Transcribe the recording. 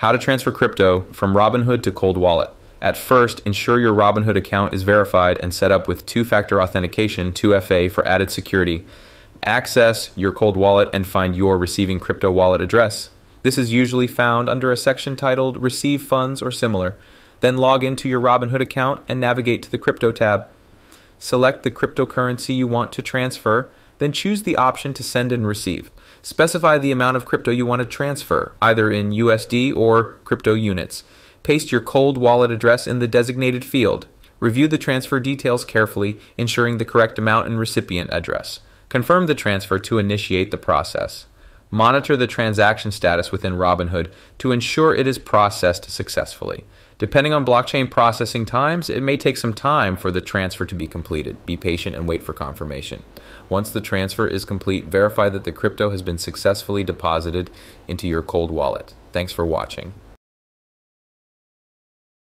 How to transfer crypto from Robinhood to Cold Wallet. At first, ensure your Robinhood account is verified and set up with two factor authentication 2FA for added security. Access your Cold Wallet and find your receiving crypto wallet address. This is usually found under a section titled Receive Funds or similar. Then log into your Robinhood account and navigate to the Crypto tab. Select the cryptocurrency you want to transfer, then choose the option to send and receive. Specify the amount of crypto you want to transfer, either in USD or crypto units. Paste your cold wallet address in the designated field. Review the transfer details carefully, ensuring the correct amount and recipient address. Confirm the transfer to initiate the process. Monitor the transaction status within Robinhood to ensure it is processed successfully. Depending on blockchain processing times, it may take some time for the transfer to be completed. Be patient and wait for confirmation. Once the transfer is complete, verify that the crypto has been successfully deposited into your cold wallet. Thanks for watching.